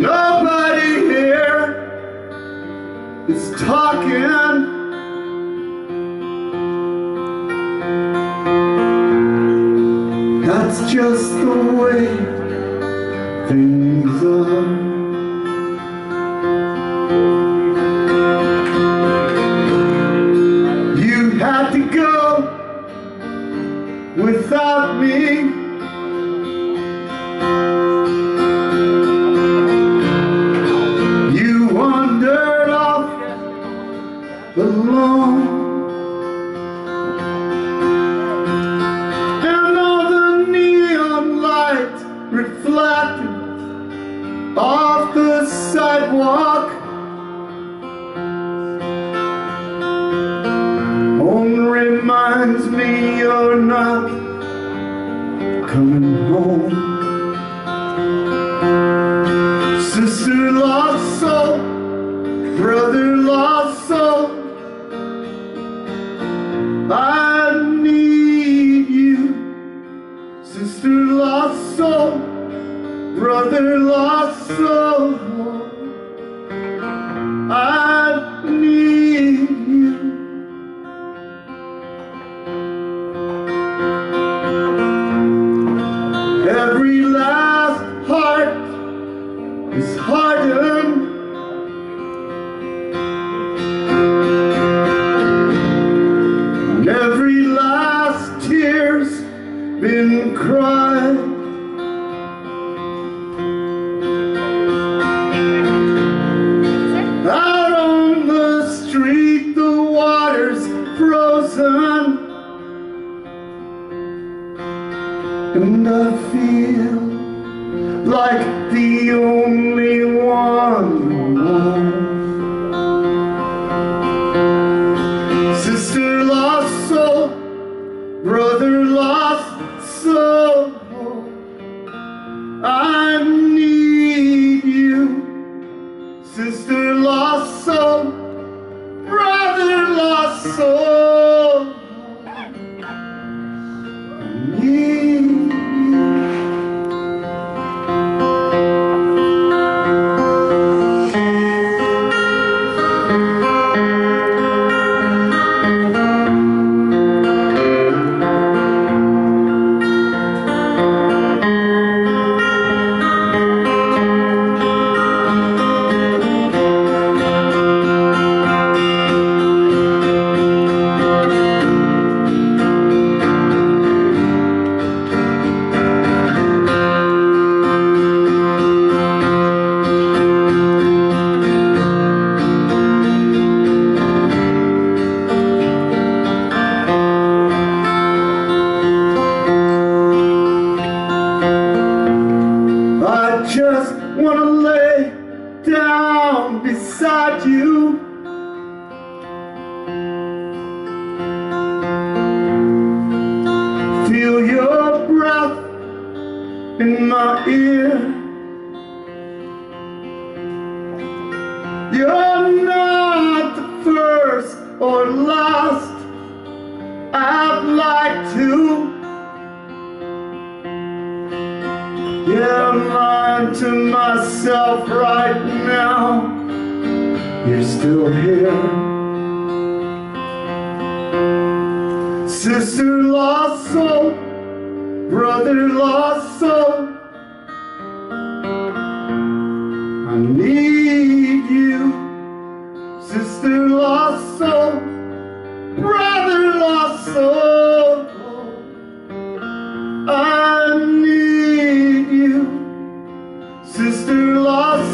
Nobody here is talking. That's just the way things are. Reminds me you're not coming home. Sister lost soul, brother lost is hardened. And every last tear's been cried. Out on the street, the water's frozen. And I feel like the only just wanna lay down beside you. Feel your breath in my ear. to myself right now. You're still here. Sister lost soul Brother lost soul I need you. Sister lost soul Brother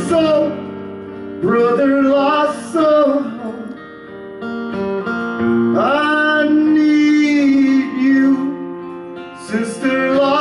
So, brother lost soul. I need you, sister lost.